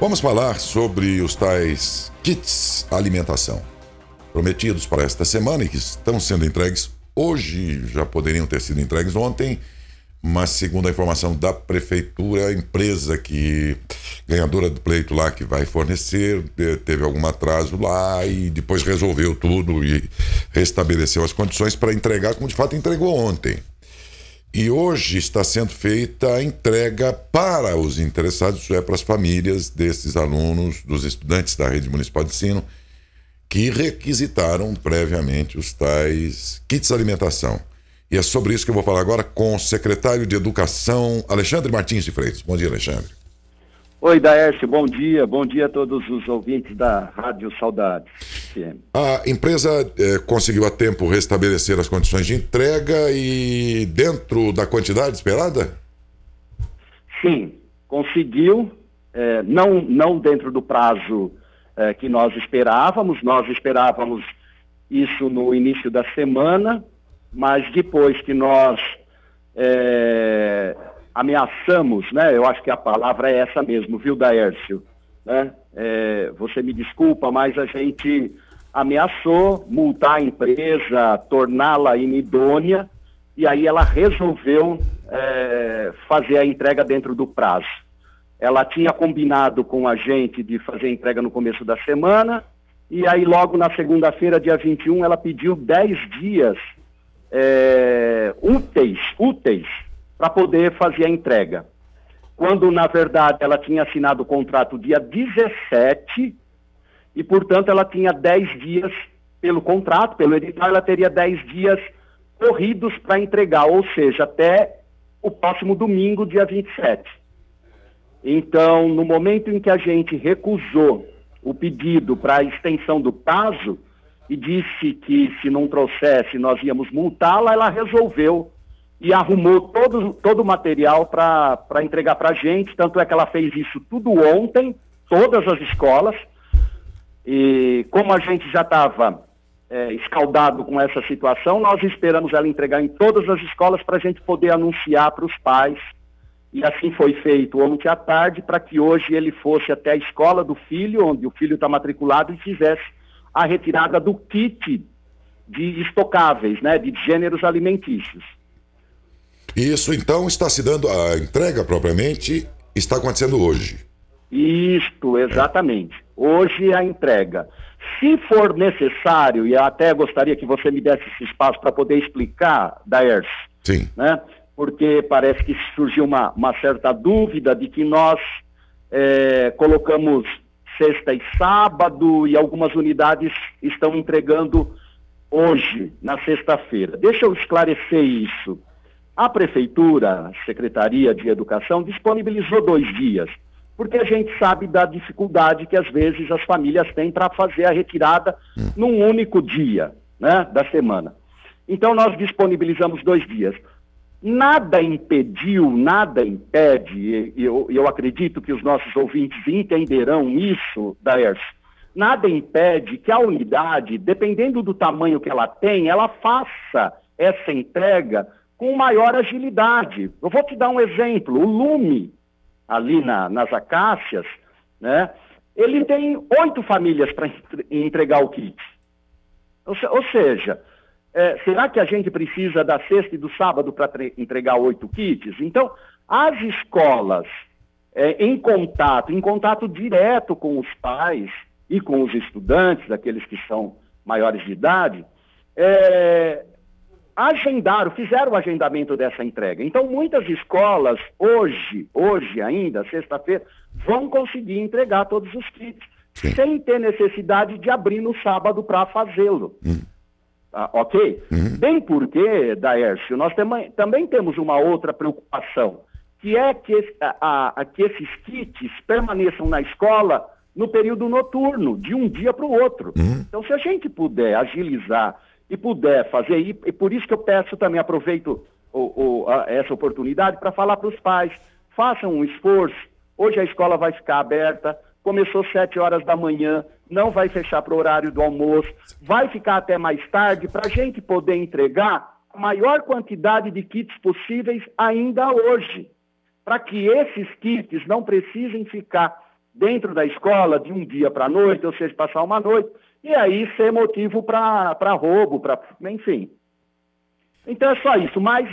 Vamos falar sobre os tais kits alimentação prometidos para esta semana e que estão sendo entregues hoje, já poderiam ter sido entregues ontem, mas segundo a informação da prefeitura, a empresa que ganhadora do pleito lá que vai fornecer eh, teve algum atraso lá e depois resolveu tudo e restabeleceu as condições para entregar como de fato entregou ontem. E hoje está sendo feita a entrega para os interessados, isso é, para as famílias desses alunos, dos estudantes da rede municipal de ensino, que requisitaram previamente os tais kits de alimentação. E é sobre isso que eu vou falar agora com o secretário de Educação, Alexandre Martins de Freitas. Bom dia, Alexandre. Oi, Daércio, bom dia. Bom dia a todos os ouvintes da Rádio Saudade. A empresa eh, conseguiu a tempo restabelecer as condições de entrega e dentro da quantidade esperada? Sim, conseguiu. Eh, não, não dentro do prazo eh, que nós esperávamos. Nós esperávamos isso no início da semana, mas depois que nós ameaçamos, né? Eu acho que a palavra é essa mesmo, viu, Daércio? Né? É, você me desculpa, mas a gente ameaçou multar a empresa, torná-la inidônea, e aí ela resolveu é, fazer a entrega dentro do prazo. Ela tinha combinado com a gente de fazer a entrega no começo da semana, e aí logo na segunda-feira, dia 21, ela pediu 10 dias é, úteis, úteis para poder fazer a entrega. Quando, na verdade, ela tinha assinado o contrato dia 17 e, portanto, ela tinha 10 dias pelo contrato, pelo edital, ela teria 10 dias corridos para entregar, ou seja, até o próximo domingo, dia 27. Então, no momento em que a gente recusou o pedido para a extensão do prazo e disse que se não trouxesse nós íamos multá-la, ela resolveu e arrumou todo, todo o material para entregar para a gente. Tanto é que ela fez isso tudo ontem, todas as escolas. E como a gente já estava é, escaldado com essa situação, nós esperamos ela entregar em todas as escolas para a gente poder anunciar para os pais. E assim foi feito ontem à tarde, para que hoje ele fosse até a escola do filho, onde o filho está matriculado, e fizesse a retirada do kit de estocáveis, né, de gêneros alimentícios. Isso então está se dando, a entrega propriamente está acontecendo hoje. Isto, exatamente. É. Hoje a entrega. Se for necessário, e até gostaria que você me desse esse espaço para poder explicar, Daers, Sim. Né? porque parece que surgiu uma, uma certa dúvida de que nós é, colocamos sexta e sábado e algumas unidades estão entregando hoje, na sexta-feira. Deixa eu esclarecer isso. A Prefeitura, a Secretaria de Educação, disponibilizou dois dias, porque a gente sabe da dificuldade que às vezes as famílias têm para fazer a retirada hum. num único dia né, da semana. Então, nós disponibilizamos dois dias. Nada impediu, nada impede, e eu, eu acredito que os nossos ouvintes entenderão isso, Daers, nada impede que a unidade, dependendo do tamanho que ela tem, ela faça essa entrega com maior agilidade. Eu vou te dar um exemplo. O Lume, ali na, nas acácias, né, ele tem oito famílias para entregar o kit. Ou, ou seja, é, será que a gente precisa da sexta e do sábado para entregar oito kits? Então, as escolas é, em contato, em contato direto com os pais e com os estudantes, aqueles que são maiores de idade, é, agendaram, fizeram o agendamento dessa entrega. Então, muitas escolas, hoje, hoje ainda, sexta-feira, vão conseguir entregar todos os kits, Sim. sem ter necessidade de abrir no sábado para fazê-lo. Hum. Ah, ok? Uhum. Bem porque, Daércio, nós tem, também temos uma outra preocupação, que é que, a, a, que esses kits permaneçam na escola no período noturno, de um dia para o outro. Uhum. Então, se a gente puder agilizar e puder fazer, e, e por isso que eu peço também, aproveito o, o, a, essa oportunidade para falar para os pais, façam um esforço. Hoje a escola vai ficar aberta, começou sete horas da manhã, não vai fechar para o horário do almoço, vai ficar até mais tarde para a gente poder entregar a maior quantidade de kits possíveis ainda hoje, para que esses kits não precisem ficar dentro da escola de um dia para a noite, ou seja, passar uma noite, e aí ser motivo para roubo, para enfim. Então é só isso, mas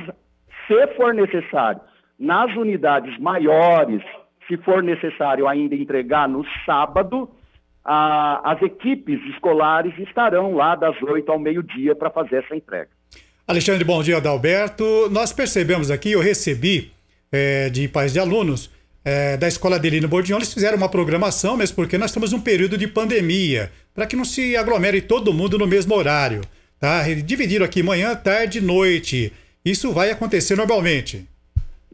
se for necessário, nas unidades maiores, se for necessário ainda entregar no sábado, a, as equipes escolares estarão lá das 8 ao meio-dia para fazer essa entrega. Alexandre, bom dia, Adalberto. Nós percebemos aqui, eu recebi é, de pais de alunos é, da escola Adelino Bordignon, eles fizeram uma programação, mesmo porque nós estamos num período de pandemia, para que não se aglomere todo mundo no mesmo horário. Tá? Dividiram aqui manhã, tarde e noite. Isso vai acontecer normalmente.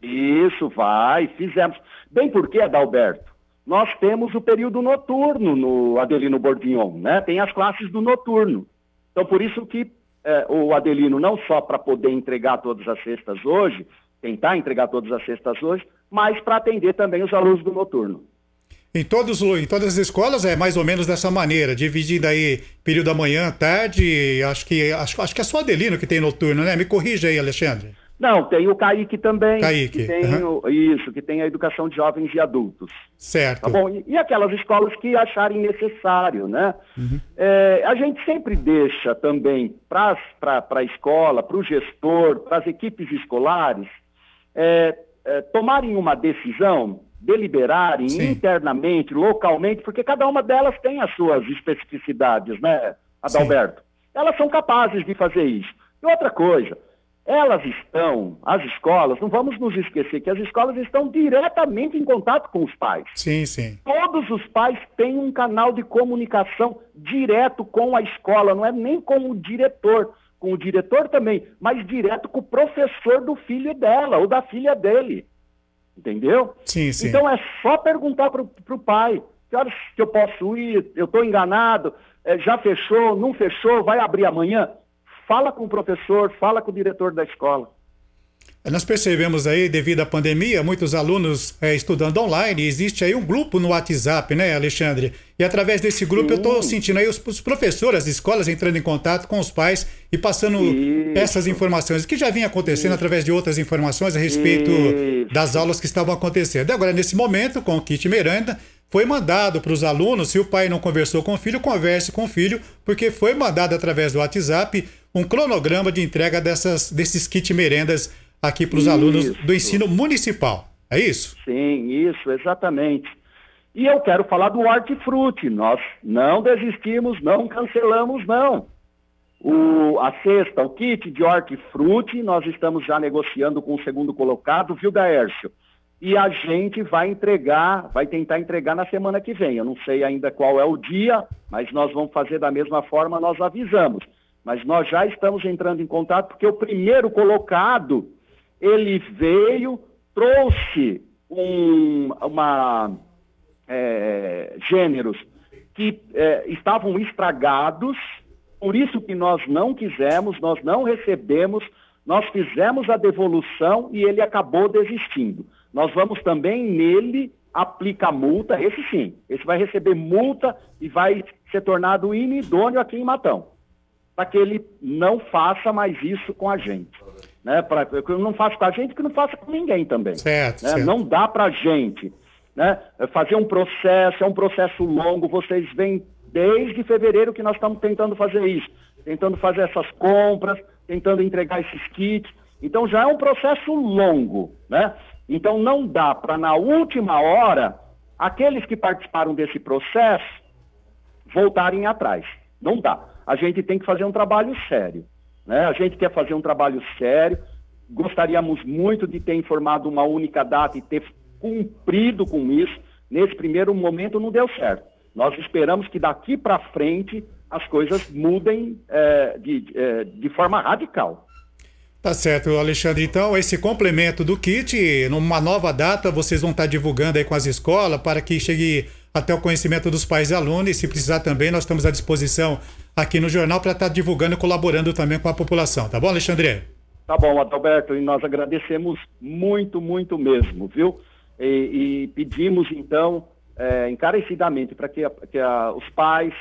Isso vai, fizemos. Bem porque, Adalberto, nós temos o período noturno no Adelino Bordignon, né? Tem as classes do noturno. Então, por isso que é, o Adelino, não só para poder entregar todas as cestas hoje, tentar entregar todas as cestas hoje, mas para atender também os alunos do noturno. Em, todos, em todas as escolas é mais ou menos dessa maneira, dividindo aí período da manhã, tarde, acho que, acho, acho que é só Adelino que tem noturno, né? Me corrija aí, Alexandre. Não, tem o Kaique também. Kaique. Que tem uhum. o, isso, que tem a educação de jovens e adultos. Certo. Tá bom? E, e aquelas escolas que acharem necessário, né? Uhum. É, a gente sempre deixa também para a escola, para o gestor, para as equipes escolares, é, é, tomarem uma decisão, deliberarem Sim. internamente, localmente, porque cada uma delas tem as suas especificidades, né, Adalberto? Sim. Elas são capazes de fazer isso. E outra coisa, elas estão, as escolas, não vamos nos esquecer que as escolas estão diretamente em contato com os pais. Sim, sim. Todos os pais têm um canal de comunicação direto com a escola, não é nem com o diretor, com o diretor também, mas direto com o professor do filho dela ou da filha dele. Entendeu? Sim, sim. Então é só perguntar para o pai: que horas que eu posso ir? Eu estou enganado? É, já fechou? Não fechou? Vai abrir amanhã? fala com o professor, fala com o diretor da escola. Nós percebemos aí, devido à pandemia, muitos alunos é, estudando online, existe aí um grupo no WhatsApp, né, Alexandre? E através desse grupo Sim. eu estou sentindo aí os, os, professores, as escolas entrando em contato com os pais e passando Isso. essas informações, que já vinha acontecendo Isso. através de outras informações a respeito Isso. das aulas que estavam acontecendo. E agora, nesse momento, com o kit Miranda, foi mandado para os alunos, se o pai não conversou com o filho, converse com o filho, porque foi mandado através do WhatsApp um cronograma de entrega dessas, desses kit merendas aqui para os alunos do ensino municipal. É isso? Sim, isso, exatamente. E eu quero falar do hortifruti. Nós não desistimos, não cancelamos, não. O, a cesta, o kit de hortifruti, nós estamos já negociando com o segundo colocado, viu, Gaércio? e a gente vai entregar, vai tentar entregar na semana que vem. Eu não sei ainda qual é o dia, mas nós vamos fazer da mesma forma, nós avisamos. Mas nós já estamos entrando em contato porque o primeiro colocado, ele veio, trouxe um, uma é, gêneros que é, estavam estragados, por isso que nós não quisemos, nós não recebemos, nós fizemos a devolução e ele acabou desistindo. Nós vamos também nele aplicar multa, esse sim, esse vai receber multa e vai ser tornado inidôneo aqui em Matão, para que ele não faça mais isso com a gente. Né? Para que não faça com a gente, que não faça com ninguém também. Certo, né? certo. Não dá para a gente né? fazer um processo, é um processo longo, vocês vêm desde fevereiro que nós estamos tentando fazer isso, tentando fazer essas compras, tentando entregar esses kits. Então já é um processo longo, né? Então não dá para na última hora aqueles que participaram desse processo voltarem atrás. Não dá. A gente tem que fazer um trabalho sério. Né? A gente quer fazer um trabalho sério. Gostaríamos muito de ter informado uma única data e ter cumprido com isso. Nesse primeiro momento não deu certo. Nós esperamos que daqui para frente as coisas mudem é, de, é, de forma radical. Tá certo, Alexandre. Então, esse complemento do kit, numa nova data, vocês vão estar divulgando aí com as escolas para que chegue até o conhecimento dos pais e alunos. E se precisar também, nós estamos à disposição aqui no jornal para estar divulgando e colaborando também com a população. Tá bom, Alexandre? Tá bom, Adalberto. E nós agradecemos muito, muito mesmo, viu? E, e pedimos, então, é, encarecidamente para que, que a, os pais,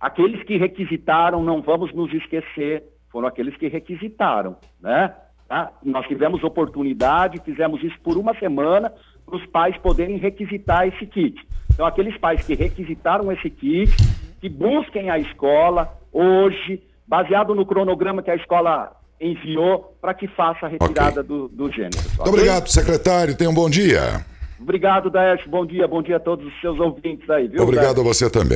aqueles que requisitaram, não vamos nos esquecer foram aqueles que requisitaram, né? Tá? Nós tivemos oportunidade, fizemos isso por uma semana para os pais poderem requisitar esse kit. Então, aqueles pais que requisitaram esse kit, que busquem a escola hoje, baseado no cronograma que a escola enviou, para que faça a retirada okay. do, do gênero. Muito okay? obrigado, secretário. Tenha um bom dia. Obrigado, Daesh. Bom dia, bom dia a todos os seus ouvintes aí, viu? Obrigado Daesh? a você também.